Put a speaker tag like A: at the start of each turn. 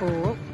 A: po.